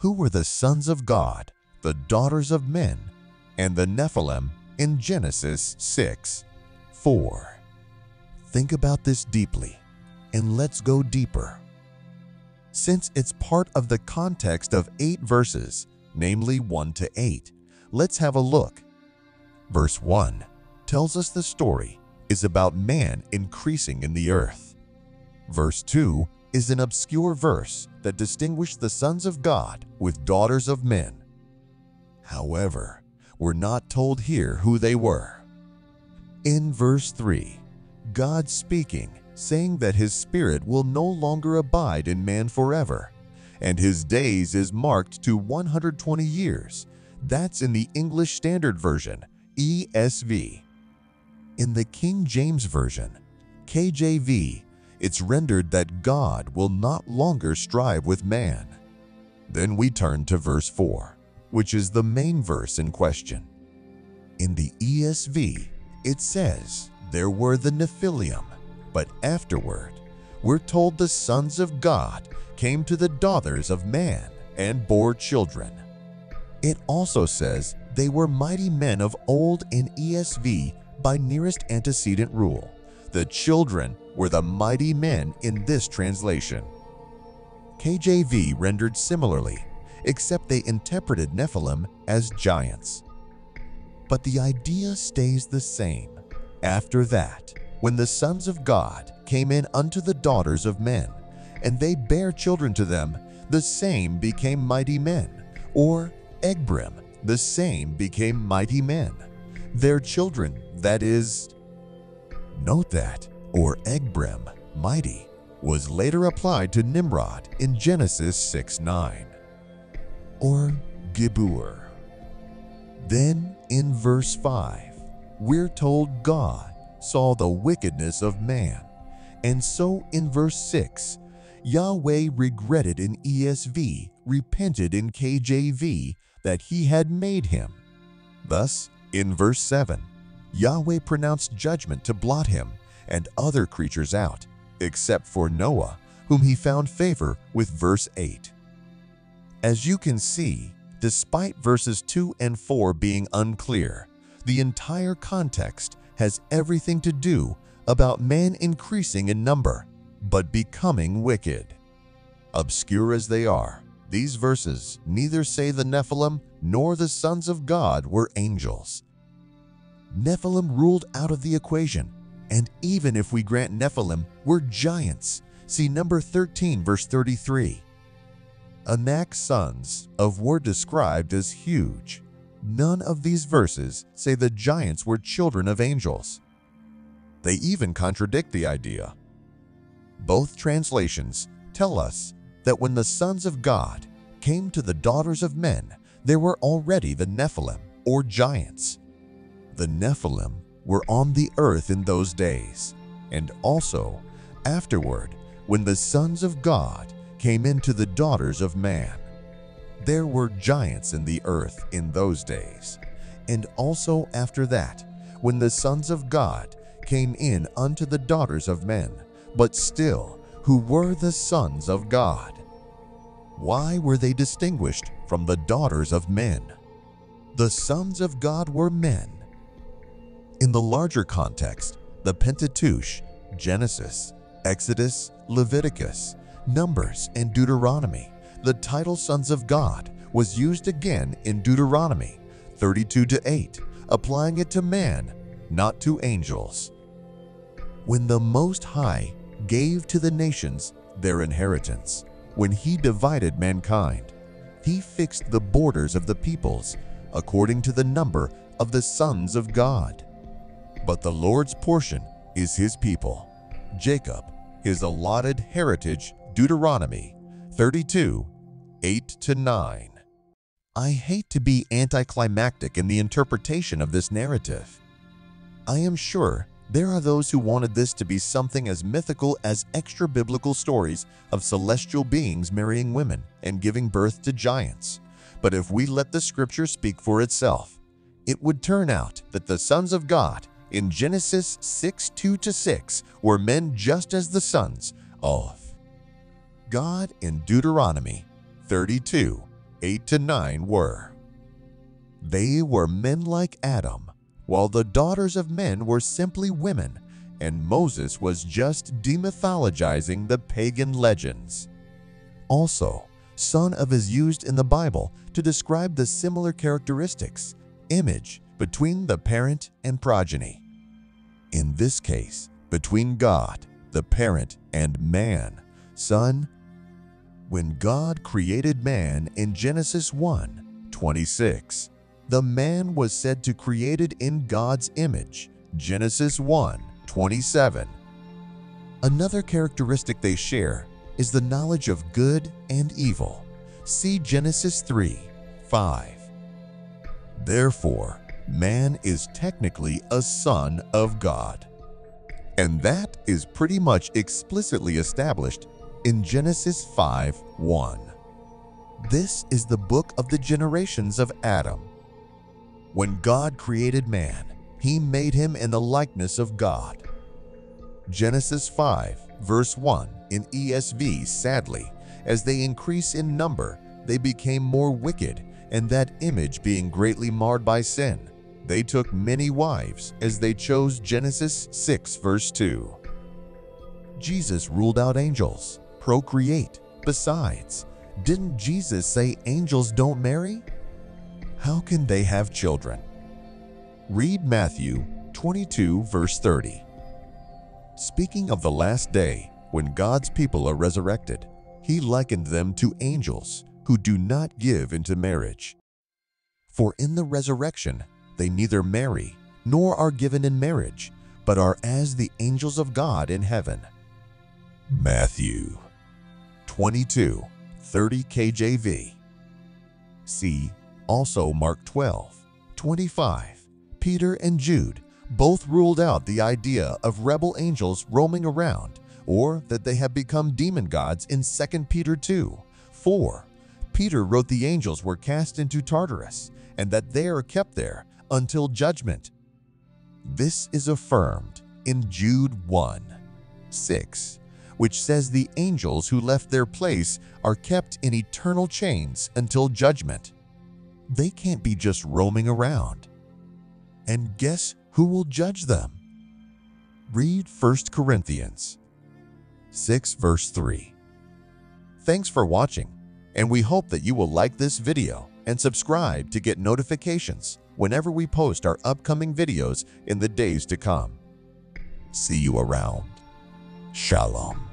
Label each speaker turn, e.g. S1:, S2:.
S1: Who were the sons of God, the daughters of men, and the Nephilim in Genesis 6 4? Think about this deeply, and let's go deeper. Since it's part of the context of eight verses, namely 1 to 8, let's have a look. Verse 1 tells us the story is about man increasing in the earth. Verse 2 is an obscure verse that distinguished the sons of God with daughters of men. However, we're not told here who they were. In verse 3, God speaking, saying that his spirit will no longer abide in man forever, and his days is marked to 120 years. That's in the English Standard Version, ESV. In the King James Version, KJV, it's rendered that God will not longer strive with man. Then we turn to verse 4, which is the main verse in question. In the ESV, it says, There were the Nephilim, but afterward, we're told the sons of God came to the daughters of man and bore children. It also says they were mighty men of old in ESV by nearest antecedent rule. The children were the mighty men in this translation. KJV rendered similarly, except they interpreted Nephilim as giants. But the idea stays the same. After that, when the sons of God came in unto the daughters of men, and they bare children to them, the same became mighty men, or Egbrim, the same became mighty men. Their children, that is, Note that, or Egbrim, mighty, was later applied to Nimrod in Genesis 6 9. Or Gibur. Then in verse 5, we're told God saw the wickedness of man. And so in verse 6, Yahweh regretted in ESV, repented in KJV that he had made him. Thus, in verse 7, Yahweh pronounced judgment to blot him and other creatures out, except for Noah, whom he found favor with verse 8. As you can see, despite verses 2 and 4 being unclear, the entire context has everything to do about man increasing in number, but becoming wicked. Obscure as they are, these verses neither say the Nephilim nor the sons of God were angels. Nephilim ruled out of the equation. And even if we grant Nephilim were giants, see number 13 verse 33. Anak's sons of were described as huge. None of these verses say the giants were children of angels. They even contradict the idea. Both translations tell us that when the sons of God came to the daughters of men, there were already the Nephilim, or giants the Nephilim were on the earth in those days, and also afterward when the sons of God came into the daughters of man. There were giants in the earth in those days, and also after that when the sons of God came in unto the daughters of men, but still who were the sons of God. Why were they distinguished from the daughters of men? The sons of God were men in the larger context, the Pentateuch, Genesis, Exodus, Leviticus, Numbers, and Deuteronomy, the title Sons of God was used again in Deuteronomy 32 to 8, applying it to man, not to angels. When the Most High gave to the nations their inheritance, when he divided mankind, he fixed the borders of the peoples according to the number of the sons of God. But the Lord's portion is his people, Jacob, his allotted heritage, Deuteronomy 32 8 to 9. I hate to be anticlimactic in the interpretation of this narrative. I am sure there are those who wanted this to be something as mythical as extra biblical stories of celestial beings marrying women and giving birth to giants. But if we let the scripture speak for itself, it would turn out that the sons of God in Genesis 6 2 to 6 were men just as the sons of God in Deuteronomy 32 8 to 9 were They were men like Adam, while the daughters of men were simply women, and Moses was just demythologizing the pagan legends. Also, son of is used in the Bible to describe the similar characteristics, image, between the parent and progeny. In this case, between God, the parent, and man, son. When God created man in Genesis 1, 26, the man was said to created in God's image, Genesis 1, 27. Another characteristic they share is the knowledge of good and evil. See Genesis 3, 5. Therefore, man is technically a son of God. And that is pretty much explicitly established in Genesis 5 1. This is the book of the generations of Adam. When God created man, he made him in the likeness of God. Genesis 5, verse 1 in ESV sadly, as they increase in number, they became more wicked, and that image being greatly marred by sin, they took many wives as they chose Genesis 6 verse 2. Jesus ruled out angels, procreate. Besides, didn't Jesus say angels don't marry? How can they have children? Read Matthew 22 verse 30. Speaking of the last day, when God's people are resurrected, he likened them to angels who do not give into marriage. For in the resurrection, they neither marry nor are given in marriage, but are as the angels of God in heaven. Matthew 22, 30 KJV. See also Mark 12, 25. Peter and Jude both ruled out the idea of rebel angels roaming around or that they have become demon gods in 2 Peter 2, 4. Peter wrote the angels were cast into Tartarus and that they are kept there until judgment. This is affirmed in Jude 1, 6, which says the angels who left their place are kept in eternal chains until judgment. They can't be just roaming around. And guess who will judge them? Read 1 Corinthians 6 verse 3. Thanks for watching, and we hope that you will like this video and subscribe to get notifications whenever we post our upcoming videos in the days to come. See you around. Shalom.